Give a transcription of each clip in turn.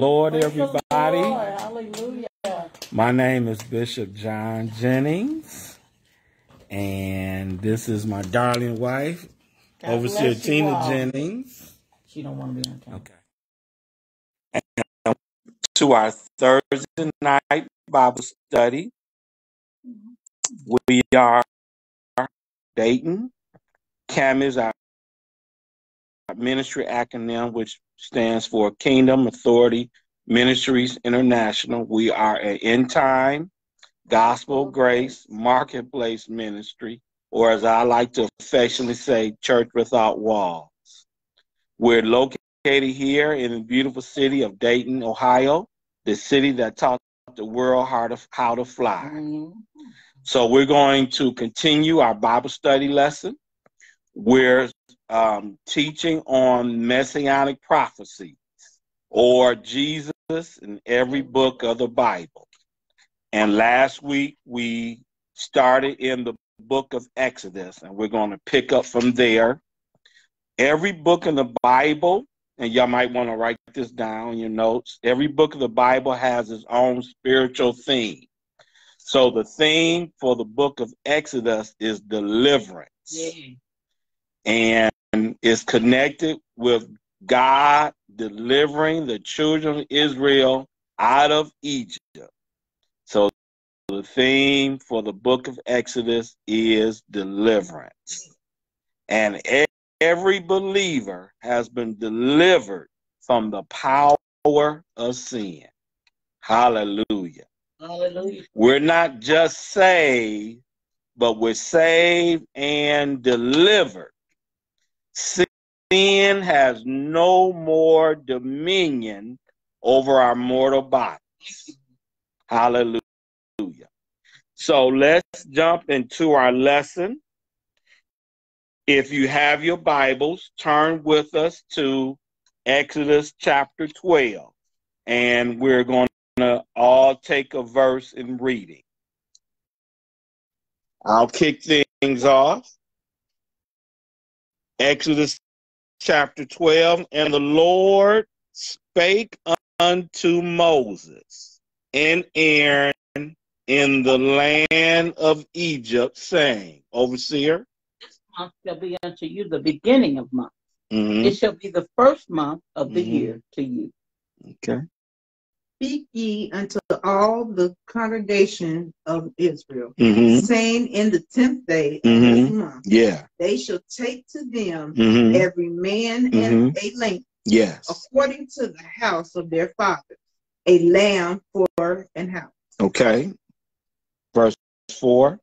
Lord, everybody. Lord. Hallelujah. My name is Bishop John Jennings, and this is my darling wife, God Overseer Tina all. Jennings. She don't want to be on camera. Okay. To our Thursday night Bible study, we are Dayton. KAMI is our ministry acronym, which stands for Kingdom Authority Ministries International. We are an end time gospel grace marketplace ministry, or as I like to affectionately say, church without walls. We're located here in the beautiful city of Dayton, Ohio, the city that taught the world how to, how to fly. Mhm. So we're going to continue our Bible study lesson. We're um, teaching on messianic prophecies or Jesus in every book of the Bible. And last week we started in the book of Exodus, and we're going to pick up from there. Every book in the Bible, and y'all might want to write this down in your notes, every book of the Bible has its own spiritual theme. So the theme for the book of Exodus is deliverance Yeah. Is connected with God delivering the children of Israel out of Egypt. So the theme for the book of Exodus is deliverance. And every believer has been delivered from the power of sin. Hallelujah. Hallelujah. We're not just saved, but we're saved and delivered. Sin has no more dominion over our mortal bodies. Hallelujah. So let's jump into our lesson. If you have your Bibles, turn with us to Exodus chapter 12. And we're going to all take a verse in reading. I'll kick things off. Exodus chapter 12. And the Lord spake unto Moses and Aaron in the land of Egypt, saying, Overseer. This month shall be unto you the beginning of month. Mhm. It shall be the first month of the Mhm. year to you. Okay. Speak ye unto all the congregation of Israel, hmm saying, In the tenth day of Mhm. this month, Yeah. they shall take to them hmm every man and a lamb, Yes. according to the house of their fathers, a lamb for an house. Okay. Verse 4.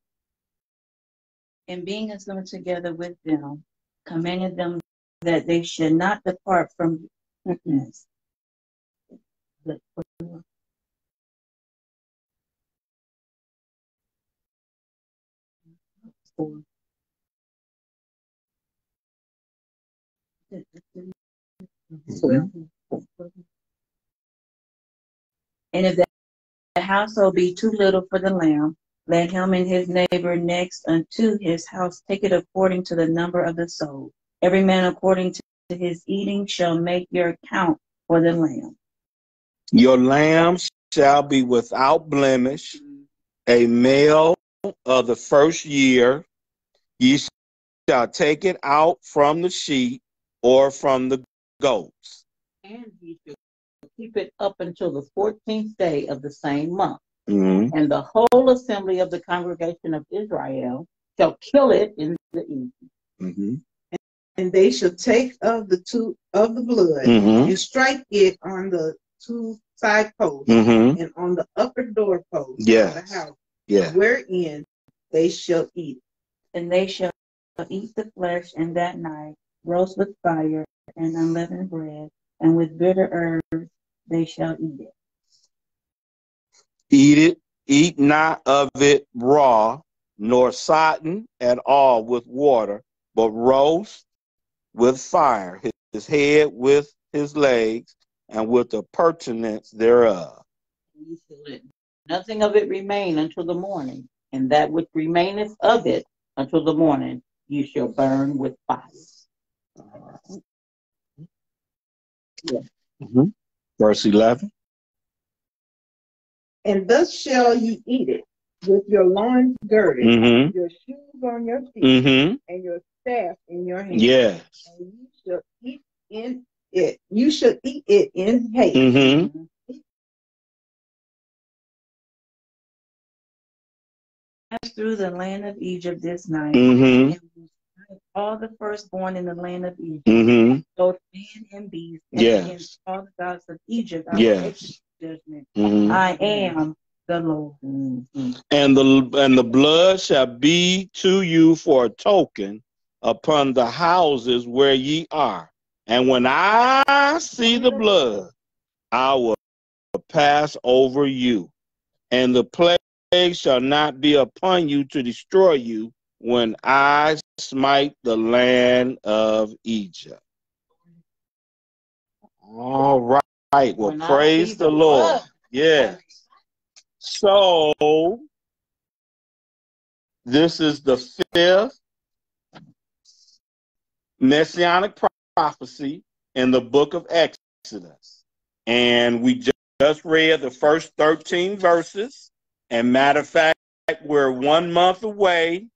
And being assembled together with them, commanded them that they should not depart from goodness. Mm-hmm. And if the household be too little for the lamb, let him and his neighbor next unto his house take it according to the number of the soul. Every man according to his eating shall make your account for the lamb. Your lamb shall be without blemish, a male of the first year. Ye shall take it out from the sheep or from the goats. And ye shall keep it up until the fourteenth day of the same month. hmm And the whole assembly of the congregation of Israel shall kill it in the evening. hmm And they shall take of the two of the blood hmm and strike it on the two side posts hmm and on the upper door post Yes. of the house, Yeah. wherein they shall eat. And they shall eat the flesh, and that night roast with fire and unleavened bread, and with bitter herbs they shall eat it. Eat it, eat not of it raw, nor sodden at all with water, but roast with fire his, his head with his legs, and with the pertinence thereof. And ye shall let nothing of it remain until the morning, and that which remaineth of it until the morning you shall burn with fire. Mhm. Verse 11. And thus shall ye eat it, with your loins girded, Mm your shoes on your feet, hmm. Mm and your staff in your hand. Yes. And you shall eat in it. You shall eat it in haste. Through the land of Egypt this night. Mm hmm. and will All the firstborn in the land of Egypt, Mm hmm. both man and beast, and Yes. against all the gods of Egypt, I Yes. judgment. Mm hmm. I am the Lord. and the and the blood shall be to you for a token upon the houses where ye are. And when I see the blood, I will pass over you, and the plague shall not be upon you to destroy you when I smite the land of Egypt. All right. Well, When praise the, Lord. Yeah. So this is the fifth messianic prophecy in the book of Exodus. And we just read the first 13 verses. And matter of fact, we're one month away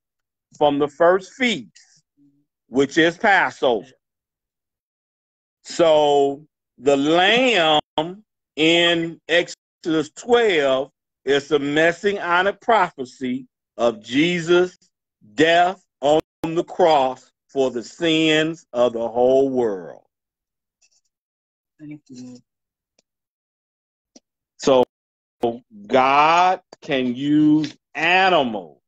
from the first feast, which is Passover. So the lamb in Exodus 12 is the messing on a messianic prophecy of Jesus' death on the cross for the sins of the whole world. Thank you. So God can use animals.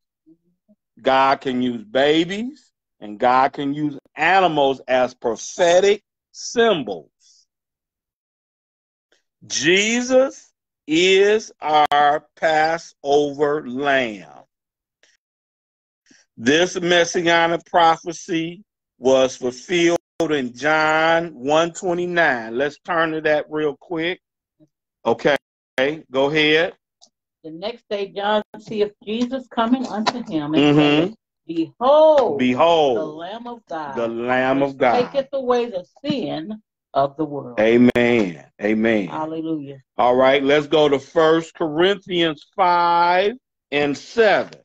God can use babies and God can use animals as prophetic symbols. Jesus is our Passover lamb. This messianic prophecy was fulfilled in John 129. Let's turn to that real quick. Okay, go ahead. The next day, John seeth Jesus coming unto him and Mhm. said, Behold, Behold, the Lamb of God, the Lamb of God. taketh away the sin of the world. Amen. Amen. Hallelujah. All right, let's go to First Corinthians 5 and 7.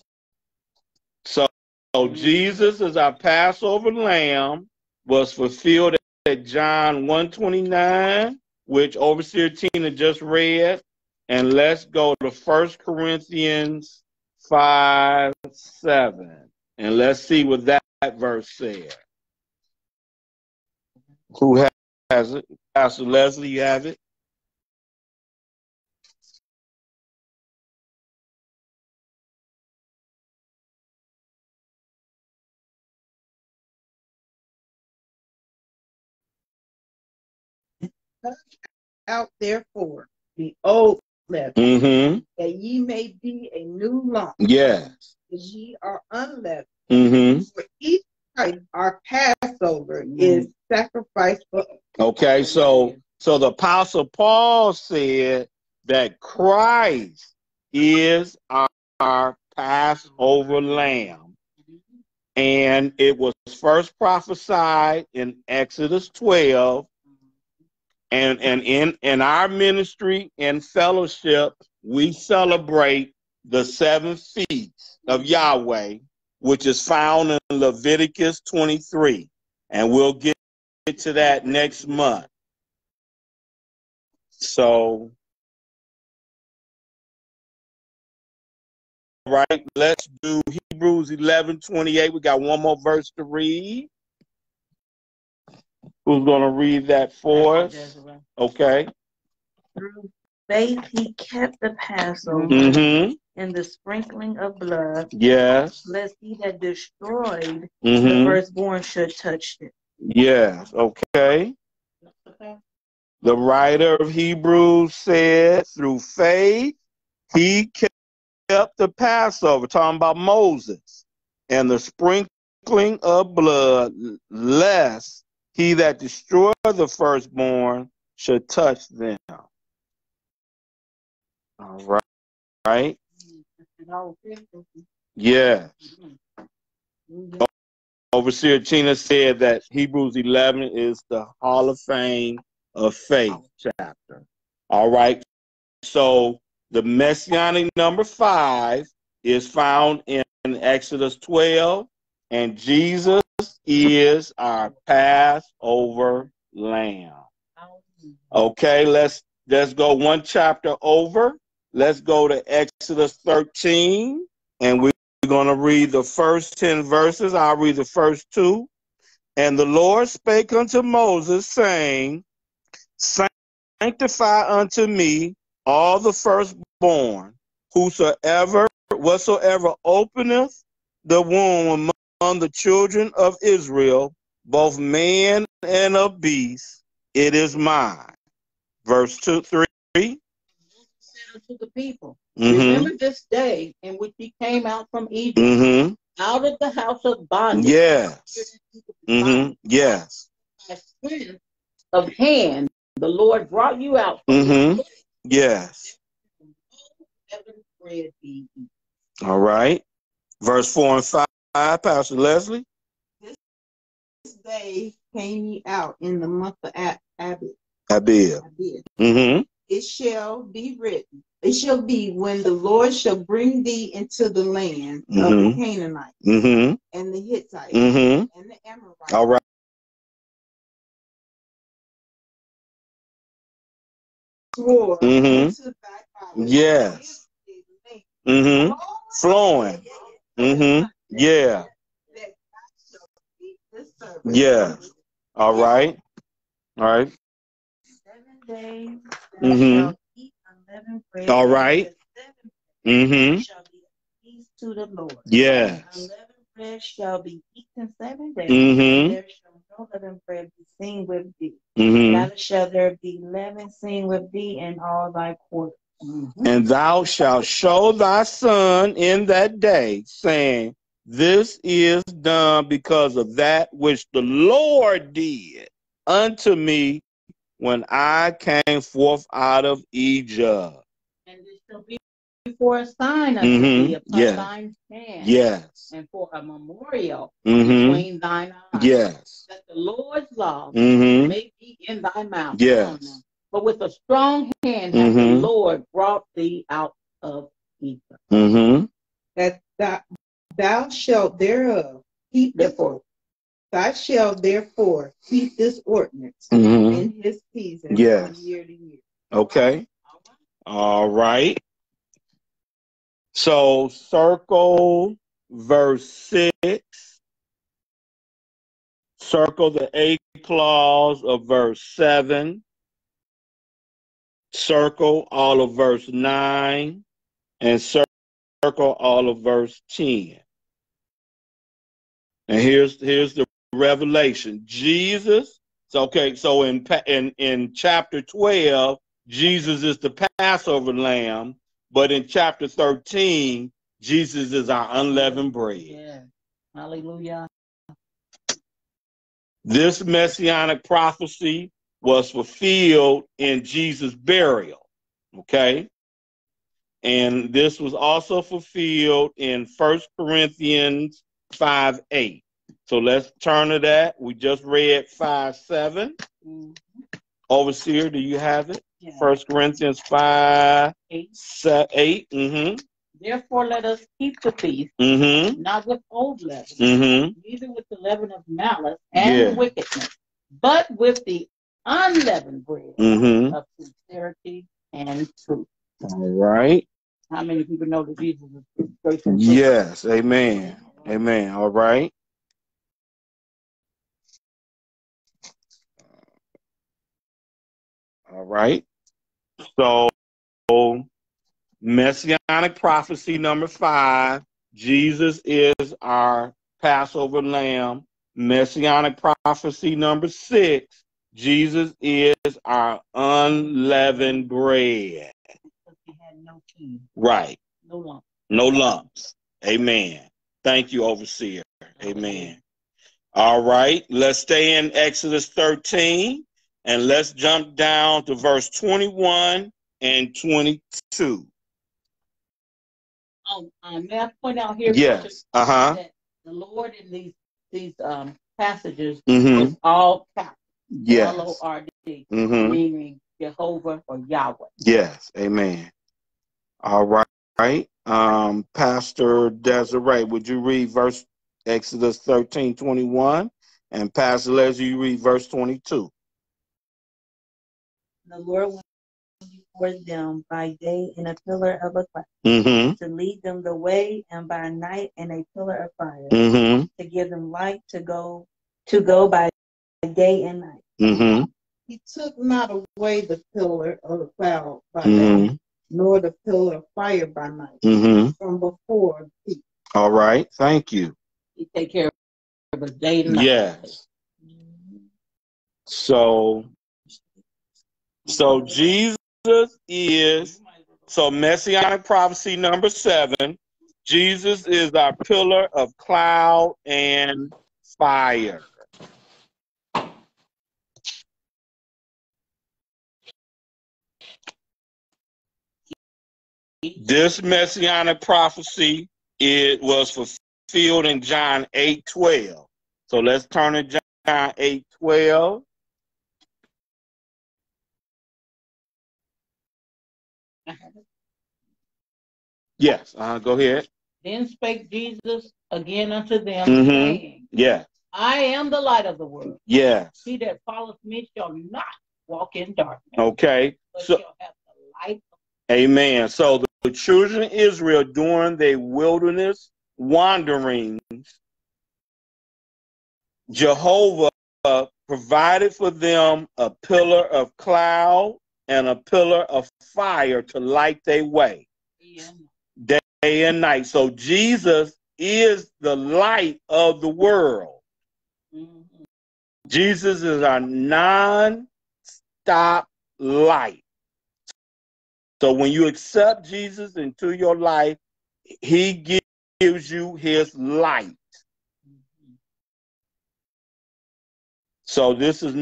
So, so Jesus is our Passover lamb was fulfilled at John 129, which Overseer Tina just read. And let's go to First Corinthians 5 7. And let's see what that, verse said. Who ha- has it? Pastor Leslie, you have it? Out therefore the old leaven, Mm-hmm. that ye may be a new lump, Yes. as ye are unleavened. Mm-hmm. For each type, our Passover is sacrificed for Okay, so so the apostle Paul said that Christ is our, our Passover lamb. And it was first prophesied in Exodus 12. And and in, in our ministry and fellowship, we celebrate the seven feasts of Yahweh, which is found in Leviticus 23. And we'll get to that next month. So, right, let's do Hebrews 11 28. We got one more verse to read. Who's going to read that for us? Okay. Through faith he kept the Passover Mm-hmm. and the sprinkling of blood, Yes. lest he that destroyed the Mm-hmm. firstborn should touch it. Yes. Okay. The writer of Hebrews said, through faith, he kept the Passover, talking about Moses, and the sprinkling of blood, lest he that destroyed the firstborn should touch them. All right. Right? Yeah. Overseer Tina said that Hebrews 11 is the Hall of Fame of Faith chapter. All right. So the messianic number five is found in Exodus 12, and Jesus is our Passover lamb. Okay, let's let's go one chapter over. Let's go to Exodus 13, and we're going to read the first 10 verses. I'll read the first two. And the Lord spake unto Moses, saying, Sanctify unto me all the firstborn, whosoever, whatsoever openeth the womb among the children of Israel, both man and of beast, it is mine. Verse 2, 3. Said unto the people, Mm-hmm. Remember this day in which ye came out from Egypt, Mm-hmm. out of the house of bondage. Yes. Mm-hmm. Yes. By strength of hand, the Lord brought you out. from Mhm. Yes. Heaven bread be eaten. All right. Verse 4 and 5, Pastor Leslie. This day came ye out in the month of Ab- Abib. Abib. Abib. Mm-hmm. It shall be written. It shall be when the Lord shall bring thee into the land of Mhm. the Canaanites Mm-hmm. and the Hittites Mm-hmm. and the Amorites All right. swore Mhm. father. Yes. Mm-hmm. Flowing. Mm-hmm. Yeah. Service. All right. All right. Seven days Mhm. bread. All right. Mm-hmm. to the Lord. Unleavened bread shall be eaten seven days. Mhm. There shall no leavened bread be seen with thee. Mm-hmm. Neither shall there be leaven seen with thee in all thy quarters. And thou shalt show thy son in that day, saying, This is done because of that which the Lord did unto me when I came forth out of Egypt. And this shall be for a sign unto Mhm. thee upon Yeah. thine hand. Yes. And for a memorial Mm-hmm. between thine eyes. Yes. That the Lord's law Mm-hmm. may be in thy mouth. Yes. But with a strong hand hath the Mhm. Lord brought thee out of Egypt. Mm-hmm. That thou, shalt thereof keep Therefore, thou shalt therefore keep this ordinance Mm-hmm. in his season Yes. from year to year. Okay. All right. So circle verse six. Circle the A clause of verse seven. Circle all of verse nine. And circle all of verse 10. And here's here's the revelation. Jesus, so okay, so in in in chapter 12, Jesus is the Passover lamb, but in chapter 13, Jesus is our unleavened bread. yeah. Hallelujah. This messianic prophecy was fulfilled in Jesus' burial. Okay? And this was also fulfilled in First Corinthians 5 8. So let's turn to that. We just read 5 7. Mm, Overseer, do you have it? Yeah. First Corinthians 5 eight. 8. Mm Therefore, let us keep the feast, hmm. Mm hmm. not with old leaven, Mm neither with the leaven of malice and Yeah. wickedness, but with the unleavened bread hmm. Mm hmm. of sincerity and truth. All right. How many people know that Jesus is truth? Yes. Amen. Amen. All right. All right. So, messianic prophecy number five Jesus is our Passover lamb. Messianic prophecy number six Jesus is our unleavened bread. Had no Right. no lump. No lumps. Amen. Thank you, Overseer. Amen. All right, let's stay in Exodus 13 and let's jump down to verse 21 and 22. Um, um, may I point out here Yes. Uh huh. the Lord in these these um passages Mm hmm. is all capital, Yes. L O R D, Mm hmm. meaning Jehovah or Yahweh. Yes, amen. All right, right. Um, Pastor Desiree, would you read verse Exodus 13, 21? And Pastor Leslie, you read verse 22. The Lord went before them by day in a pillar of a cloud Mm-hmm. to lead them the way, and by night in a pillar of fire Mm-hmm. to give them light to go to go by day and night. Mm-hmm. He took not away the pillar of the cloud by day, Mm-hmm. Nor the pillar of fire by night Mm-hmm. from before thee. All right. Thank you. He take care of us day and night. Yes. So so Jesus is so messianic prophecy number seven. Jesus is our pillar of cloud and fire. This messianic prophecy it was fulfilled in John 8 12. So let's turn to John 8 12. Yes, uh, go ahead. Then spake Jesus again unto them, Mhm. saying, Yeah, I am the light of the world. yes. He that followeth me shall not walk in darkness, Okay, but so shall have the light. Amen. So the, children of Israel during their wilderness wanderings, Jehovah provided for them a pillar of cloud and a pillar of fire to light their way. day and night. So Jesus is the light of the world. Mhm. Jesus is our non-stop light. So when you accept Jesus into your life, he gives you his light. So this is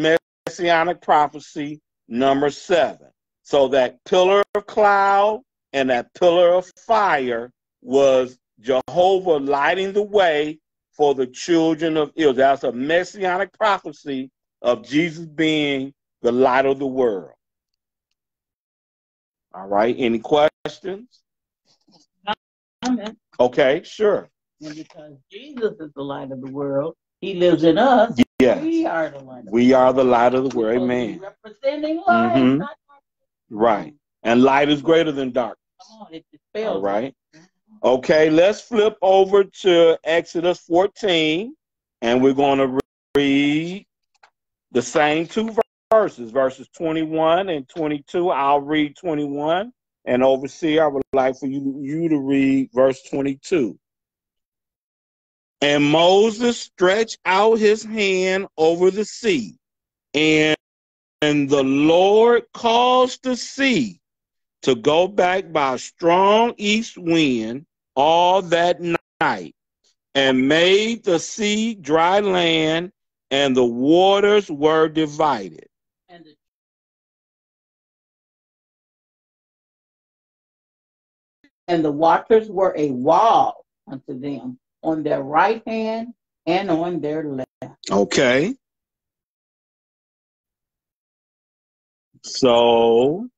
messianic prophecy number seven. So that pillar of cloud and that pillar of fire was Jehovah lighting the way for the children of Israel. That's a messianic prophecy of Jesus being the light of the world. All right. Any questions? Amen. Okay, sure. And because Jesus is the light of the world, he lives in us. Yes. We are the light of the We are the light of the world. Amen. Representing light, Mhm. not darkness. Right. And light is greater than dark. Come on, it dispels. All right. Okay, let's flip over to Exodus 14, and we're going to read the same two verses, verses 21 and 22. I'll read 21, and overseer, I would like for you, you to read verse 22. And Moses stretched out his hand over the sea, and, and the Lord caused the sea to go back by a strong east wind all that night, and made the sea dry land, and the waters were divided. And the waters were a wall unto them on their right hand and on their left. Okay. So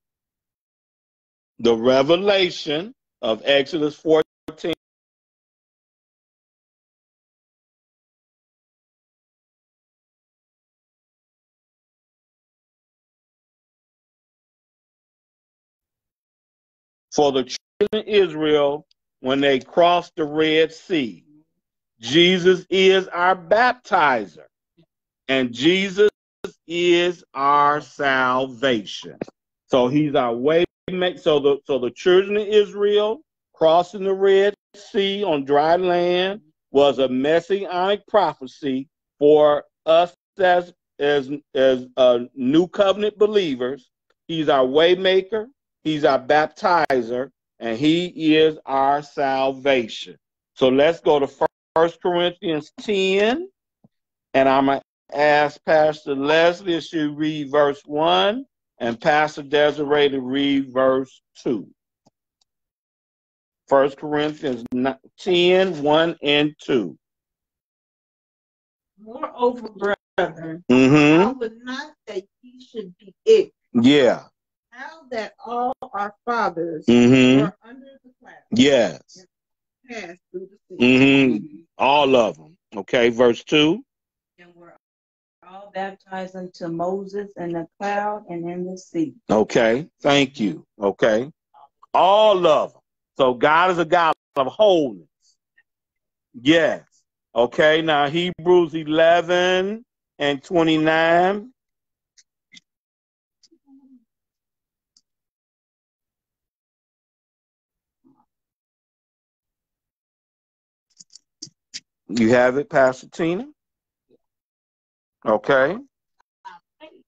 the revelation of Exodus 14 for the of Israel when they crossed the Red Sea. Jesus is our baptizer, and Jesus is our salvation. So he's our way make so the so the children of Israel crossing the Red Sea on dry land was a messianic prophecy for us as as as uh, new covenant believers. He's our waymaker, he's our baptizer, and he is our salvation. So let's go to First Corinthians 10, and I'm gonna ask Pastor Leslie if she read verse 1 and Pastor Desiree to read verse 2. First Corinthians 10, 1 and 2. Moreover, brethren, I Mm-hmm. would not that ye should be ignorant Yeah. How that all our fathers Mm-hmm. were under the cloud Yes. passed through the sea. Mm-hmm. All of them. Okay, verse 2. And were all baptized unto Moses in the cloud and in the sea. Okay, thank you. Okay. All of them. So God is a God of wholeness. Yes. Okay, now Hebrews 11 and 29. You have it, Pastor Tina? Okay.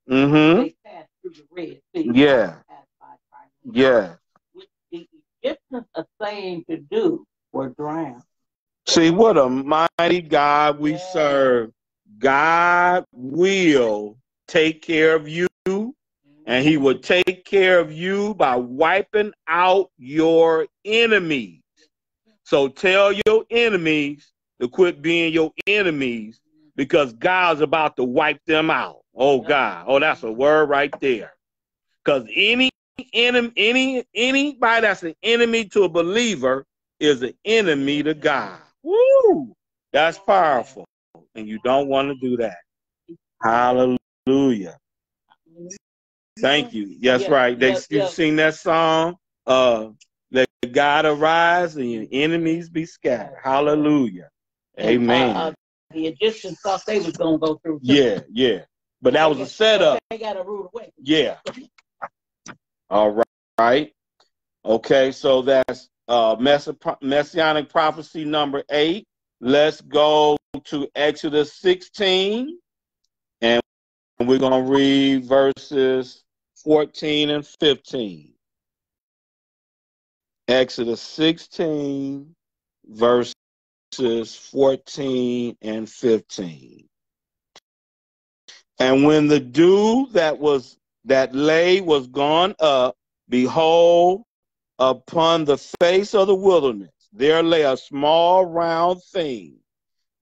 Mm-hmm. They passed through the Red Sea. Yeah. Passed by Christ. Yeah. Which the Egyptians are saying to do were drowned. See what a mighty God we Yeah. serve. God will take care of you, and He will take care of you by wiping out your enemies. So tell your enemies to quit being your enemies because God's about to wipe them out. Oh God. Oh, that's a word right there. Because any enemy, any anybody that's an enemy to a believer is an enemy to God. Woo! That's powerful. And you don't want to do that. Hallelujah. Thank you. Yes, Yeah, right. They yeah, you yeah. sing that song. Uh let God arise and your enemies be scattered. Hallelujah. Amen. uh, the Egyptians thought they was gonna go through. too. yeah, yeah. But that was a setup. They got a rude way. Yeah. All right. Right. Okay, so that's uh messianic prophecy number eight. Let's go to Exodus 16, and we're gonna read verses 14 and 15. Exodus 16, verses 14 and 15. And when the dew that was that lay was gone up, behold, upon the face of the wilderness there lay a small round thing,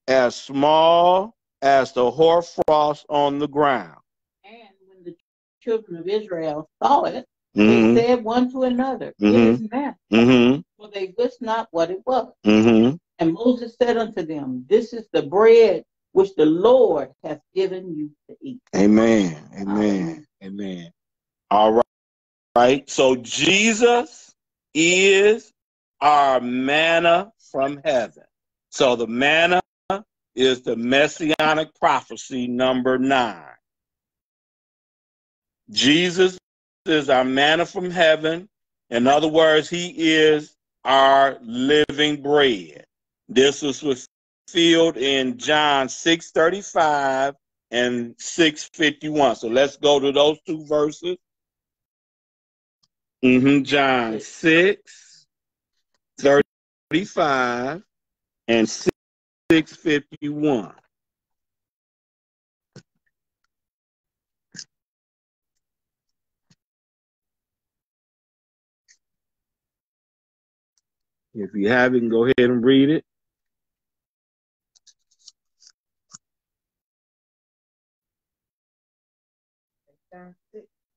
as small as the hoarfrost on the ground. And when the children of Israel saw it, Mm-hmm. they said one to another, Mhm. It is Mm-hmm. for they wist not what it was. And Moses said unto them, This is the bread which the Lord hath given you to eat. Amen. Amen. Amen. All right. Right. So Jesus is our manna from heaven. So the manna is the messianic prophecy number nine. Jesus is our manna from heaven. In other words, he is our living bread. This was fulfilled in John 6:35 and 651. So let's go to those two verses. hmm John 6, 35 and 651. If you have it, go ahead and read it.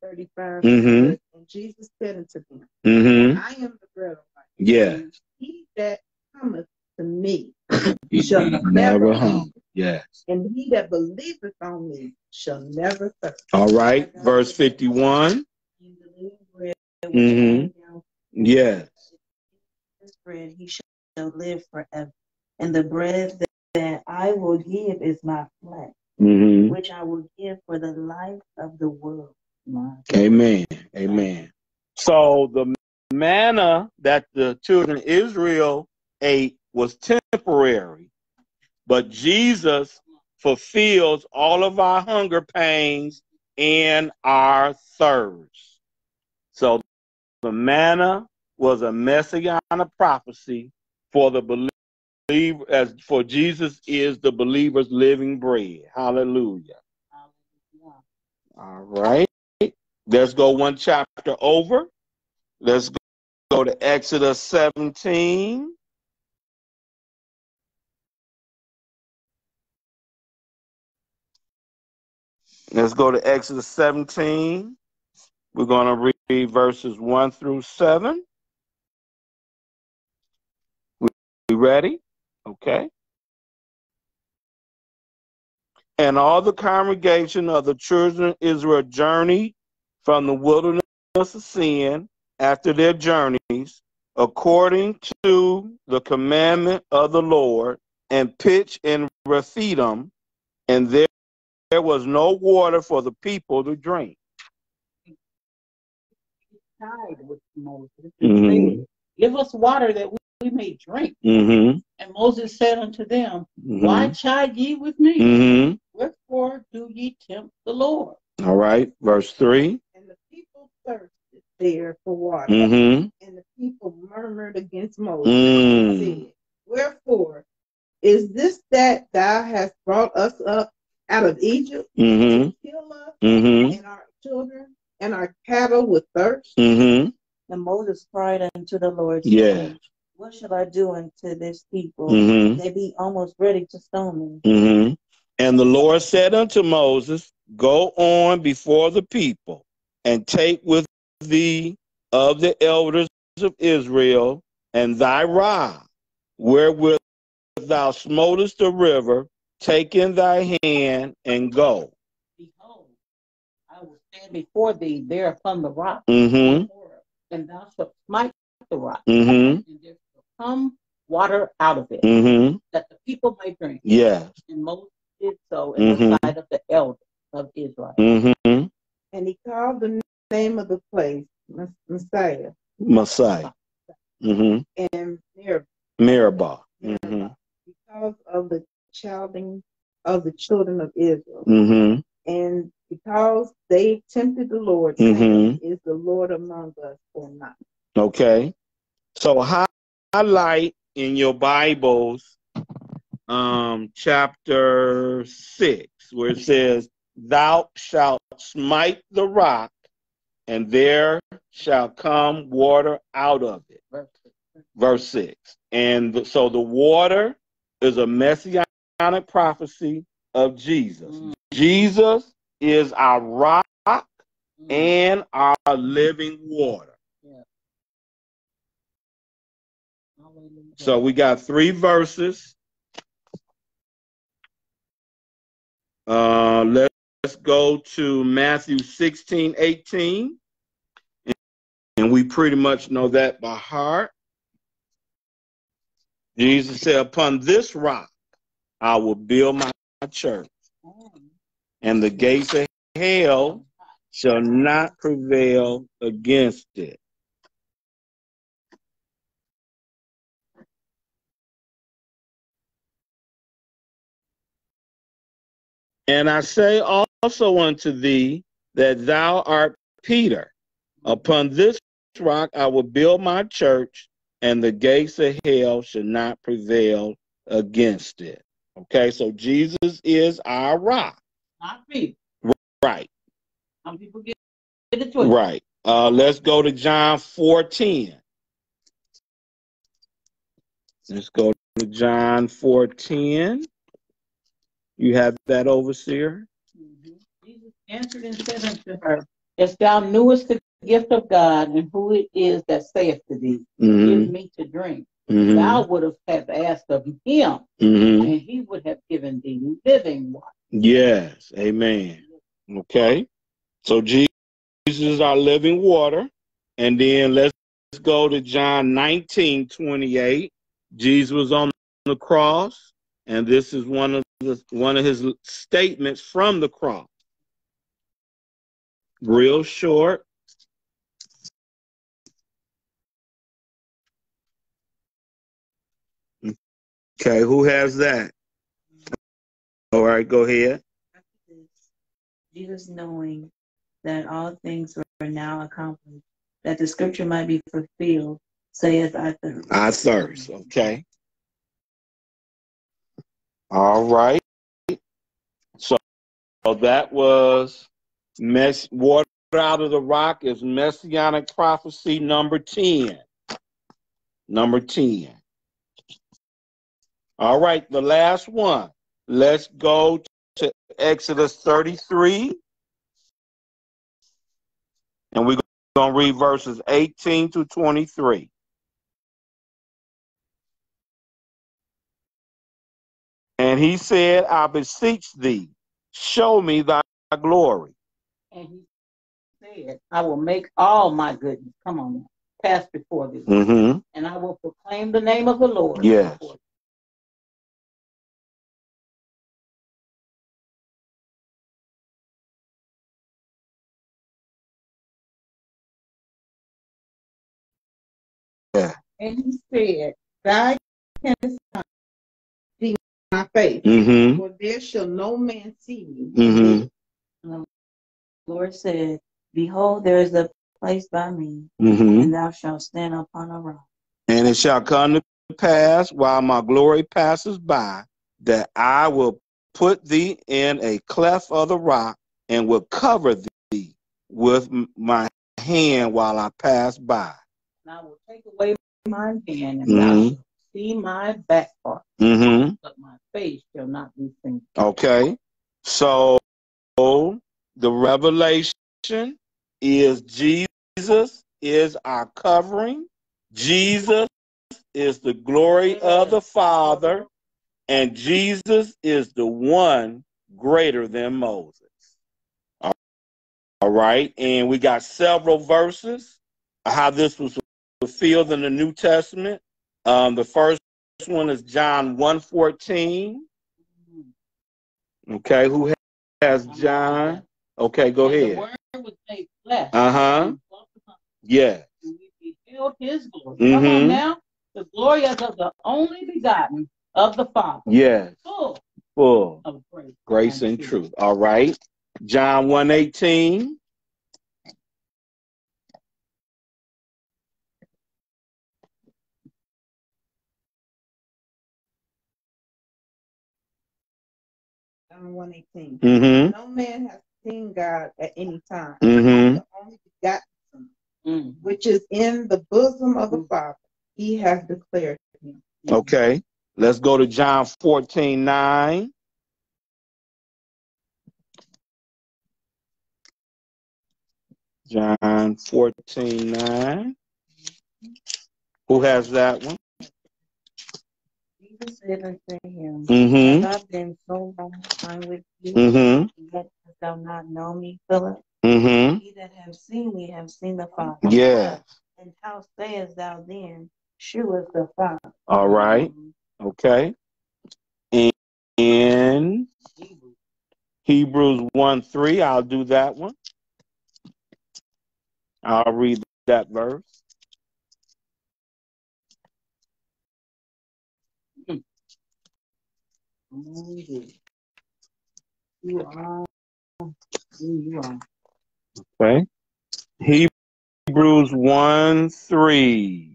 35. Mhm. And Jesus said unto them, Mm-hmm. I am the bread of life. Yeah. He that cometh to me, He shall never hunger. Yes. and he that believeth on me shall never thirst. All right. Verse 51. And the living bread which Mhm. Yes. this bread he shall live forever. And the bread that, that I will give is my flesh, Mm-hmm. which I will give for the life of the world. My Amen. Amen. So the manna that the children of Israel ate was temporary, but Jesus fulfills all of our hunger pains and our thirst. So the manna was a messianic prophecy for the believer, as for Jesus is the believer's living bread. Hallelujah. Hallelujah. All right. Let's go one chapter over. Let's go to Exodus 17. Let's go to Exodus 17, We're going to read verses 1 through 7. We ready? Okay. And all the congregation of the children of Israel journeyed from the wilderness of sin after their journeys, according to the commandment of the Lord, and pitched in Rephidim, and there, there was no water for the people to drink. Died with Moses. Mhm. Give us water that we, we may drink. Mm-hmm. And Moses said unto them, Mm-hmm. Why chide ye with me? Mm-hmm. Wherefore do ye tempt the Lord? All right. Verse 3. And thirsted there for water. Mm-hmm. And the people murmured against Moses. Mm. and said, Wherefore is this that thou hast brought us up out of Egypt Mm-hmm. to kill us Mm-hmm. and our children and our cattle with thirst? Mm-hmm. And Moses cried unto the Lord, Yeah. What shall I do unto this people? Mm-hmm. They be almost ready to stone me. Mm-hmm. And the Lord said unto Moses, Go on before the people, and take with thee of the elders of Israel, and thy rod, wherewith thou smotest the river, take in thy hand, and go. Behold, I will stand before thee there upon the rock, Mm-hmm. and thou shalt smite the rock, Mm-hmm. and there shall come water out of it, Mm-hmm. that the people may drink. Yes. And Moses did so in the Mhm. sight of the elders of Israel. Mm-hmm. And he called the name of the place Massah Massah. Mm-hmm. and Meribah Meribah. Mm-hmm. because of the childing of the children of Israel. Mm-hmm. And because they tempted the Lord, saying, Is the Lord among us or not? Okay. So highlight in your Bibles um chapter six, where it says, Thou shalt smite the rock, and there shall come water out of it. Verse Verse six. And th- so the water is a messianic prophecy of Jesus. Mm. Jesus is our rock Mm. and our living water. So we got three verses. Uh, let's go to Matthew 16, 18. And we pretty much know that by heart. Jesus said, Upon this rock I will build my church, and the gates of hell shall not prevail against it. And I say also unto thee that thou art Peter. Upon this rock I will build my church, and the gates of hell shall not prevail against it. Okay, so Jesus is our rock. Not me. Right, Some people get get it twisted. right. Uh, let's go to John 4:10. Let's go to John 4:10. You have that overseer? Jesus answered and said unto her, If thou knewest the gift of God and who it is that saith to thee, Give Mm-hmm. me to drink, Mm-hmm. thou would have asked of him, Mm-hmm. and he would have given thee living water. Yes, amen. Okay, so Jesus is our living water. And then let's go to John 19 28. Jesus was on the cross, and this is one of the one of his statements from the cross. Real short. Okay, who has that? All right, go ahead. Jesus knowing that all things were now accomplished, that the scripture might be fulfilled, saith I thirst. I thirst. Okay. All right. So, so that was mess water out of the rock is messianic prophecy number 10. Number 10. All right, the last one. Let's go to Exodus 33. And we're going to read verses 18 to 23. And he said, I beseech thee, show me thy glory. And he said, I will make all my goodness, come on now, pass before thee, Mm-hmm. and I will proclaim the name of the Lord. Yes. Yeah. And he said, canst not see my face, Mm-hmm. for there shall no man see me. Mm-hmm. Lord said, Behold, there is a place by me, Mm-hmm. and thou shalt stand upon a rock. And it shall come to pass while my glory passes by that I will put thee in a cleft of the rock and will cover thee with my hand while I pass by. And I will take away my hand, and Mhm. thou shalt see my back part, Mm-hmm. but my face shall not be seen. Okay. So the revelation is Jesus is our covering. Jesus is the glory of the Father. And Jesus is the one greater than Moses. All right. And we got several verses how this was fulfilled in the New Testament. Um, the first one is John 114. Okay, who has John? Okay, go And The ahead. word was made flesh. Uh-huh. and dwelt among us, Yeah. and we beheld his glory. Come Mhm. on now. The glory as of the only begotten of the Father. Yes. Full Full of grace. grace and truth. All right. John 118. John 118. Mm-hmm. No man has seen God at any time. Mm-hmm. The only begotten Son, Mm. which is in the bosom of the Father, he has declared him. Okay. Let's go to John 14, 9. John 14, 9. Who has that one? Jesus said unto him, Mm-hmm. Have been so long time with you, Mm-hmm. yet thou not known me, Philip? Mm-hmm. He that have seen me have seen the Father. Yes. And how sayest thou then, Shew us the Father? All right. Okay. And in Hebrews 1 3, I'll do that one. I'll read that verse. Okay. Hebrews 1 3.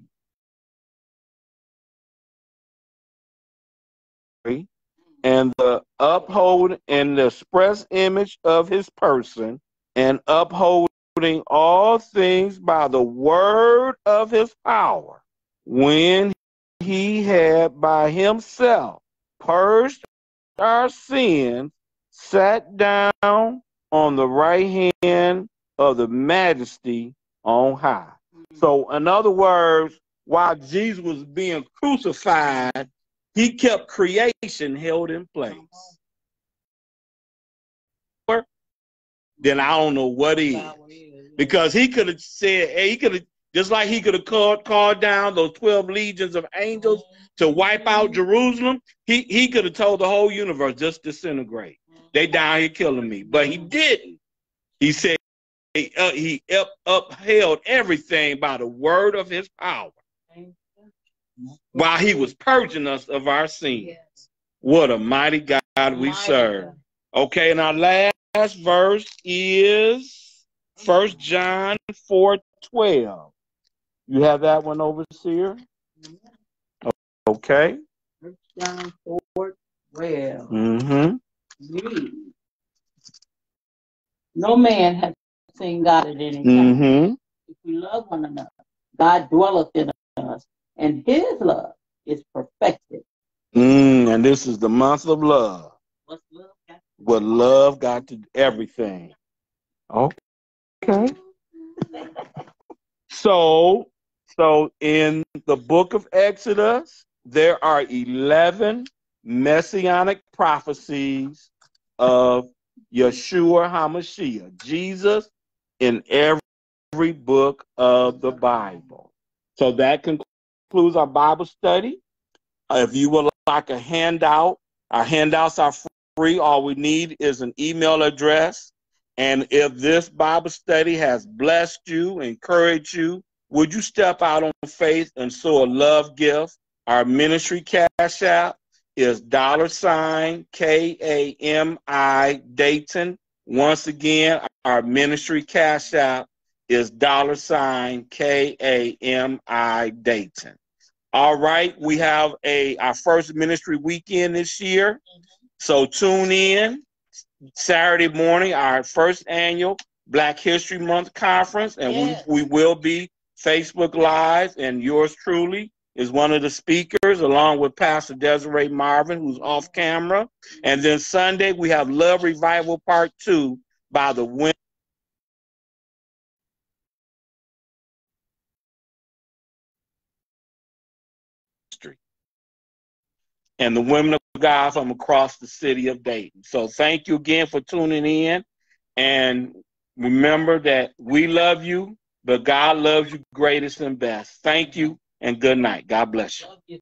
And the uphold and the express image of his person, and upholding all things by the word of his power, when he had by himself purged our sins, sat down on the right hand of the majesty on high. So, in other words, while Jesus was being crucified, he kept creation held in place. Then I don't know what is. Because he could have said, hey, he could have, just like he could have called, called down those 12 legions of angels to wipe out mm-hmm. Jerusalem, he, he could have told the whole universe, just disintegrate. They mm-hmm. down here killing me. But he didn't. He said he, uh, he up, upheld everything by the word of his power while he was purging us of our sins. Yes. What a mighty God we Mighty serve. Okay, and our last verse is mm-hmm. First John 4 12. You have that one, overseer? Okay. John 4, 12. Mm-hmm. No man hath seen God at any time. Mm-hmm. If we love one another, God dwelleth in us, and his love is perfected. Mm, and this is the month of love. What's love got What love got to everything. Okay. So, so in the book of Exodus, there are 11 messianic prophecies of Yeshua HaMashiach, Jesus, in every book of the Bible. So that concludes our Bible study. If you would like a handout, our handouts are free. All we need is an email address. And if this Bible study has blessed you, encouraged you, would you step out on faith and sow a love gift? Our ministry cash app is dollar sign K A M I Dayton. Once again, our ministry cash app is dollar sign K A M I Dayton. All right, we have a our first ministry weekend this year. So tune in Saturday morning, our first annual Black History Month conference, and Yes. we, we will be Facebook Live, and yours truly is one of the speakers, along with Pastor Desiree Marvin, who's off camera. And then Sunday, we have Love Revival Part 2 by the Women. And the women of God from across the city of Dayton. So thank you again for tuning in. And remember that we love you, but God loves you greatest and best. Thank you and good night. God bless you.